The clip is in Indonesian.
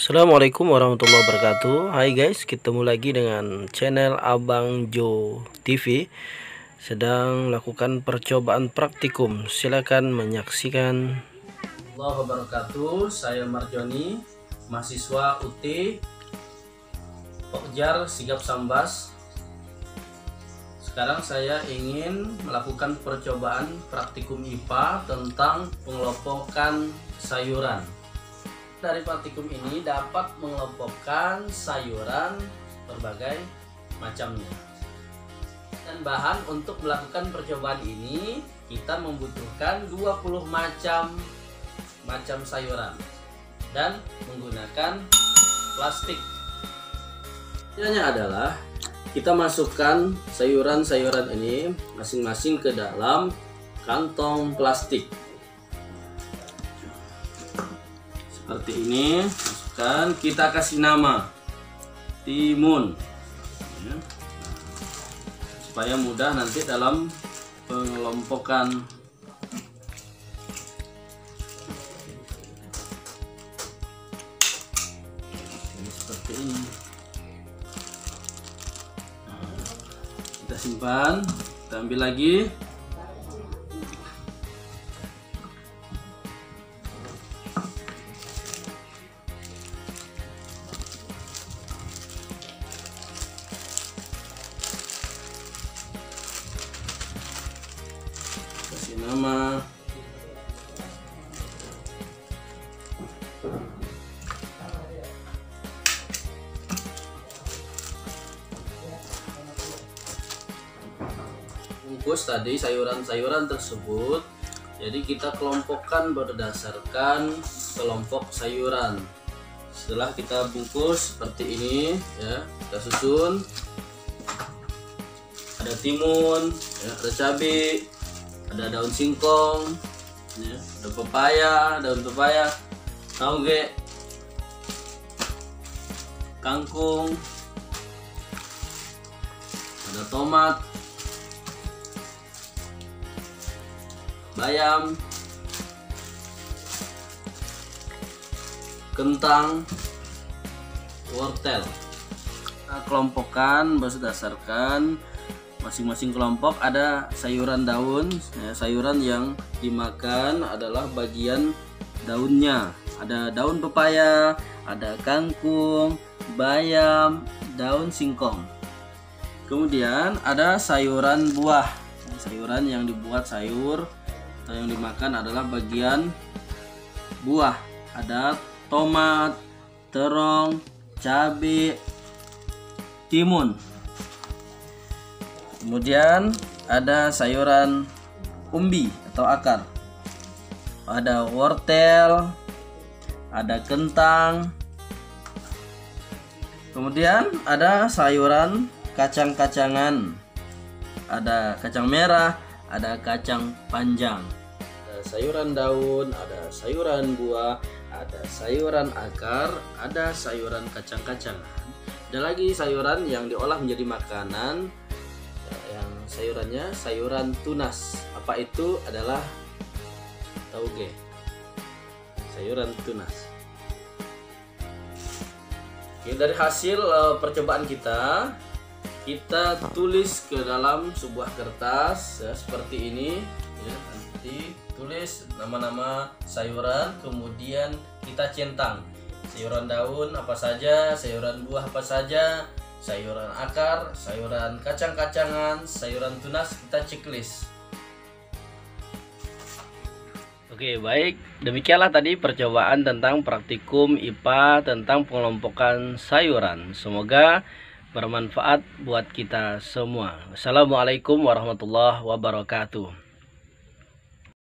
Assalamualaikum warahmatullahi wabarakatuh. Hai guys, ketemu lagi dengan channel Abang Jo TV Sedang melakukan percobaan praktikum. Silakan menyaksikan. Allah wabarakatuh. Saya Marjoni Mahasiswa UT Pokjar Sigap Sambas. Sekarang saya ingin melakukan percobaan praktikum IPA Tentang pengelompokan sayuran dari praktikum ini dapat mengelompokkan sayuran berbagai macamnya. Dan bahan untuk melakukan percobaan ini kita membutuhkan 20 macam macam sayuran dan menggunakan plastik. Caranya adalah kita masukkan sayuran-sayuran ini masing-masing ke dalam kantong plastik. Seperti ini masukkan. Kita kasih nama. Timun. Ya. supaya mudah nanti dalam pengelompokan. Seperti ini. Nah, kita simpan. Kita ambil lagi nama. Bungkus tadi sayuran-sayuran tersebut. Jadi kita kelompokkan berdasarkan kelompok sayuran. Setelah kita bungkus seperti ini ya kita susun. Ada timun ya, ada cabai ada daun singkong ya, ada pepaya daun pepaya. Tauge kangkung. Ada tomat. Bayam. Kentang. Wortel. Kita kelompokkan berdasarkan masing-masing kelompok ada sayuran daun ya, sayuran yang dimakan adalah bagian daunnya. Ada daun pepaya ada kangkung bayam daun singkong. Kemudian ada sayuran buah. Sayuran yang dibuat sayur atau yang dimakan adalah bagian buah. Ada tomat terong cabai timun kemudian ada sayuran umbi atau akar. Ada wortel ada kentang. Kemudian ada sayuran kacang-kacangan. Ada kacang merah ada kacang panjang. Ada sayuran daun ada sayuran buah ada sayuran akar ada sayuran kacang-kacangan. Ada lagi sayuran yang diolah menjadi makanan sayurannya sayuran tunas. Apa itu adalah tauge. Sayuran tunas. Oke, dari hasil uh, percobaan kita kita tulis ke dalam sebuah kertas ya, seperti ini. Ya, nanti tulis nama-nama sayuran kemudian kita centang. Sayuran daun apa saja sayuran buah apa saja sayuran akar, sayuran kacang-kacangan, sayuran tunas kita checklist. Oke baik. Demikianlah tadi percobaan tentang praktikum IPA tentang pengelompokan sayuran. Semoga bermanfaat buat kita semua. Assalamualaikum warahmatullahi wabarakatuh